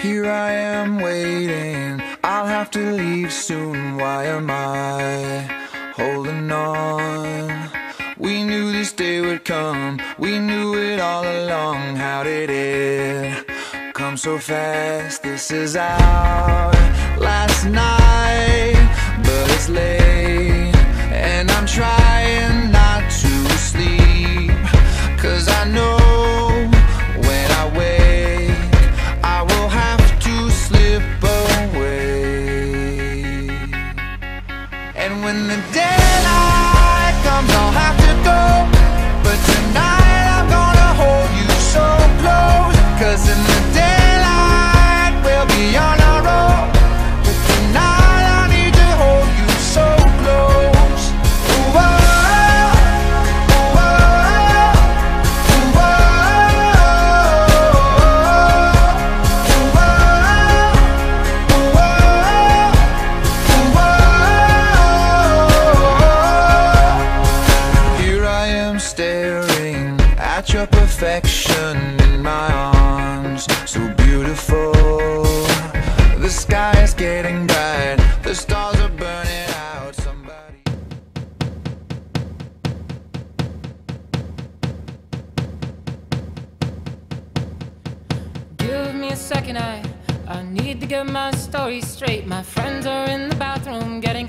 Here I am waiting, I'll have to leave soon. Why am I holding on? We knew this day would come, we knew it all along. How did it come so fast? This is our last night, but it's late, and I'm trying perfection in my arms, so beautiful. The sky is getting bright, the stars are burning out. Somebody. Give me a second, I I need to get my story straight. My friends are in the bathroom, getting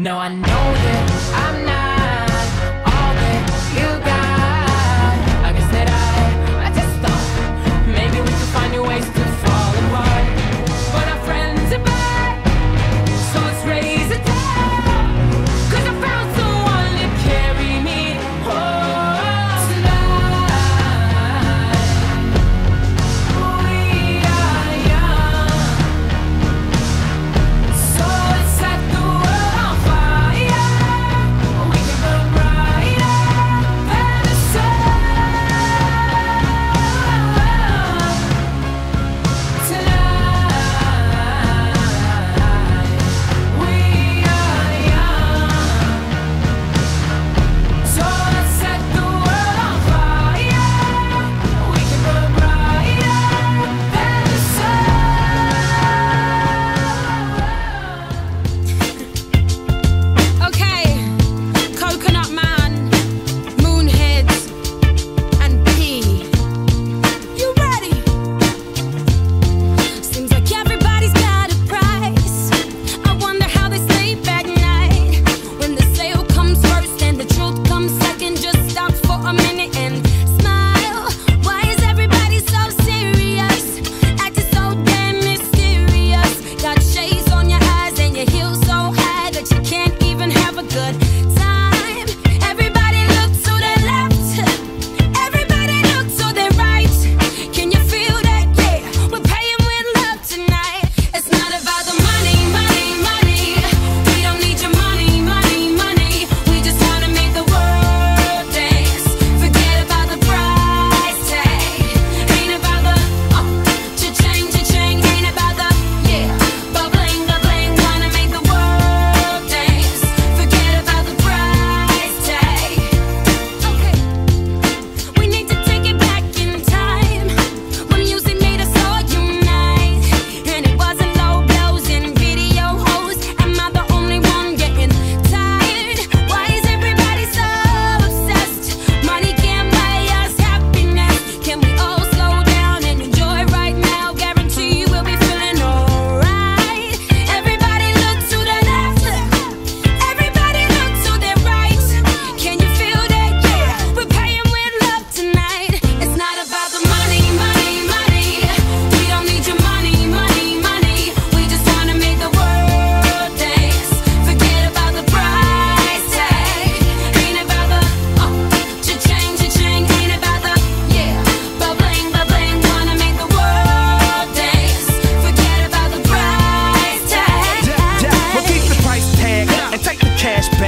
No, I know that I'm not. for good.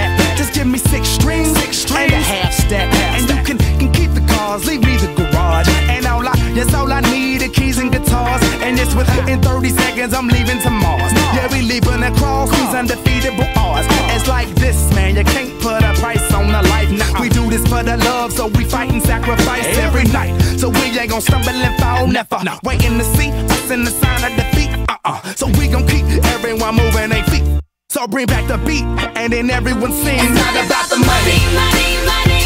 that. Just give me six strings, six strings and a half step. and you can, can keep the cars, leave me the garage. And all I, yes, all I need are keys and guitars. And it's within ah. 30 seconds, I'm leaving to Mars. Yeah, we leaving across these undefeatable odds. It's like this, man, you can't put a price on a life. Now uh-uh. we do this for the love, so we fight and sacrifice every night. So we ain't gonna stumble and fall, never. Waiting to see us in the sign of defeat. Uh uh. So we gon' keep everyone moving, they so bring back the beat, and then everyone sings. It's not about the money, money, money.